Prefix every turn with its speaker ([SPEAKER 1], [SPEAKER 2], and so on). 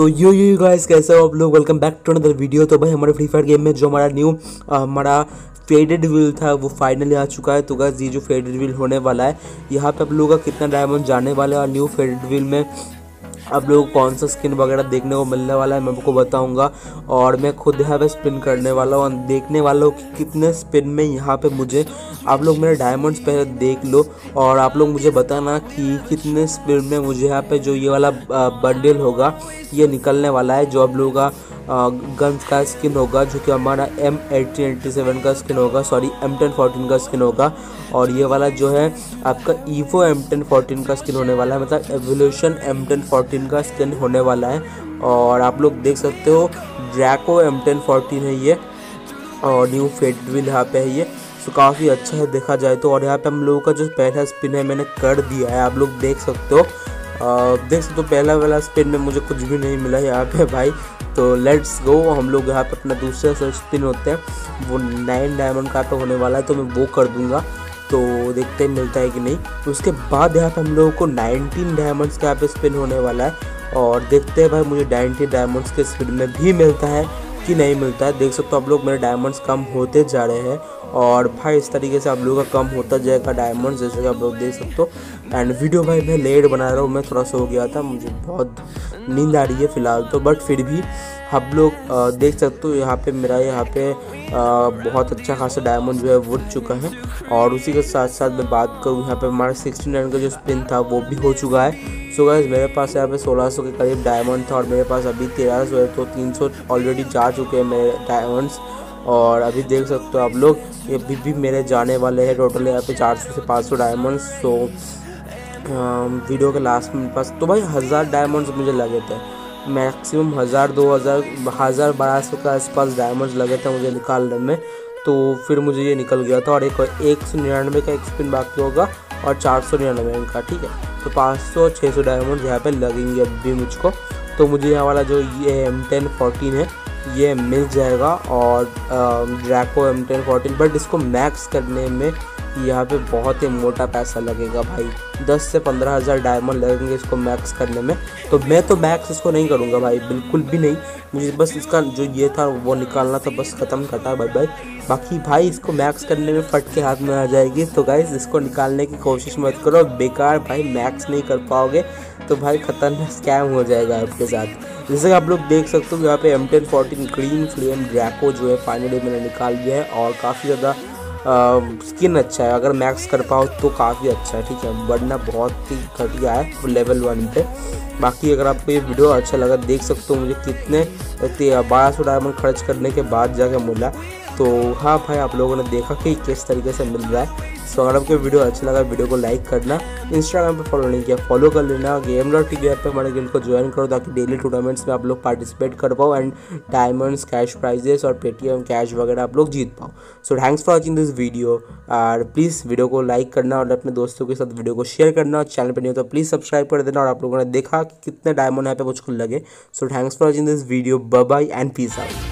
[SPEAKER 1] तो you you guys कैसे हो आप लोग? Welcome back to another video तो भाई, हमारे फ्री फायर गेम में जो हमारा न्यू हमारा फेडेड व्हील था, वो फाइनली आ चुका है। तो गाइस ये जो फेडेड व्हील होने वाला है, यहाँ पे आप लोगों का कितना डायमंड जाने वाला है, और न्यू फेडेड व्हील में आप लोगों को कौन सा स्किन वगैरह देखने को मिलने वाला है, मैं आपको बताऊँगा। और मैं खुद यहाँ पे स्पिन करने वाला हूँ। देखने वाला हूँ कि कितने स्पिन में यहाँ पे मुझे, आप लोग मेरे डायमंड्स पहले देख लो। और आप लोग मुझे बताना कि कितने स्पिन में मुझे यहाँ पे जो ये वाला बंडल होगा, ये निकलने वाला है, जो आप लोगों का गन्स का स्किन होगा, जो कि हमारा एम एटीन एट्टी सेवन का स्किन होगा सॉरी एम टेन फोर्टीन का स्किन होगा। और ये वाला जो है, आपका ईवो एम टेन फोर्टीन का स्किन होने वाला है मतलब एवोल्यूशन एम टेन फोर्टीन का स्किन होने वाला है। और आप लोग देख सकते हो ड्रैको एम टेन फोर्टीन है ये, और न्यू फेट विल यहाँ पे है ये। सो काफ़ी अच्छा है, देखा जाए तो। और यहाँ पे हम लोगों का जो पहला स्पिन है, मैंने कर दिया है, आप लोग देख सकते हो। देख सकते हो, पहला वाला स्पिन में मुझे कुछ भी नहीं मिला यहाँ पे, भाई। तो लेट्स गो हम लोग यहाँ पर अपना दूसरा सर स्पिन होते हैं। वो नाइन डायमंड का पे होने वाला है तो मैं वो कर दूँगा। तो देखते हैं मिलता है कि नहीं। उसके बाद यहाँ पे हम लोगों को 19 डायमंड्स का यहाँ पे स्पिन होने वाला है। और देखते हैं भाई, मुझे 19 डायमंड्स के स्पिन में भी मिलता है कि नहीं मिलता है। देख सकते हो आप लोग, मेरे डायमंड्स कम होते जा रहे हैं। और भाई, इस तरीके से आप लोगों का कम होता जाएगा डायमंड्स जैसे कि आप लोग देख सकते हो। एंड वीडियो भाई मैं लेट बना रहा हूँ, मैं थोड़ा सा गया था, मुझे बहुत नींद आ रही है फ़िलहाल तो बट फिर भी आप लोग देख सकते हो यहाँ पे मेरा यहाँ पे बहुत अच्छा खासा डायमंड जो है वो चुका है। और उसी के साथ साथ मैं बात करूँ यहाँ पे हमारा सिक्सटी नाइन का जो स्पिन था वो भी हो चुका है। सो गाइस मेरे पास यहाँ पे 1600 के करीब डायमंड था और मेरे पास अभी तेरह सौ है तो 300 ऑलरेडी जा चुके हैं मेरे डायमंड्स और अभी देख सकते हो आप लोग अभी भी मेरे जाने वाले हैं टोटल यहाँ पे 400 से 500 डायमंड्स तो वीडियो के लास्ट में पास तो भाई हज़ार डायमंड्स मुझे लगे थे। मैक्सिमम हज़ार, दो हज़ार हज़ार बारह सौ के आसपास डायमंड्स लगे थे मुझे निकालने में। तो फिर मुझे ये निकल गया था और एक एक सौ निन्यानवे का एक स्पिन बाकी होगा और चार सौ निन्यानवे का, ठीक है? तो पाँच सौ छः सौ डायमंड यहाँ पे लगेंगे अब भी मुझको। तो मुझे यहाँ वाला जो ये एम टेन फोर्टीन है, ये मिल जाएगा और Draco M ten fourteen but इसको मैक्स करने में यहाँ पे बहुत ही मोटा पैसा लगेगा भाई। दस से पंद्रह हज़ार डायमंड लगेंगे इसको मैक्स करने में। तो मैं तो मैक्स इसको नहीं करूँगा भाई, बिल्कुल भी नहीं। मुझे बस इसका जो ये था, वो निकालना था, बस ख़त्म कटा भाई भाई बाकी भाई, इसको मैक्स करने में फट के हाथ में आ जाएगी। तो गाइज़ इसको निकालने की कोशिश मत करो बेकार भाई मैक्स नहीं कर पाओगे तो भाई खतरनाक स्कैम हो जाएगा आपके साथ। जैसे कि आप लोग देख सकते हो, यहाँ पे M ten fourteen green flame Draco जो है फाइनली मैंने निकाल दिया है, और काफ़ी ज़्यादा स्किन अच्छा है। अगर मैक्स कर पाओ तो काफ़ी अच्छा है, ठीक है? वरना बहुत ही घटिया है लेवल वन पे। बाकी अगर आपको ये वीडियो अच्छा लगा, देख सकते हो मुझे कितने बारह सौ डायमंड खर्च करने के बाद जाके मिला। तो हाँ भाई, आप लोगों ने देखा कि किस तरीके से मिल रहा है। सो अगर आपको वीडियो अच्छा लगा, वीडियो को लाइक करना। इंस्टाग्राम पे फॉलो नहीं किया फॉलो कर लेना। Game dot T V app पर हमारे गेम को ज्वाइन करो ताकि डेली टूर्नामेंट्स में आप लोग पार्टिसिपेट कर पाओ एंड डायमंड्स कैश प्राइजेस और पेटीएम कैश वगैरह आप लोग जीत पाओ। So thanks for watching this video और प्लीज़ वीडियो को लाइक करना और अपने दोस्तों के साथ वीडियो को शेयर करना। और चैनल पर नहीं हो तो प्लीज़ सब्सक्राइब कर देना और आप लोगों ने देखा कि कितने डायमंड यहाँ पे मुझको लगे। So thanks for watching this video bye and peace out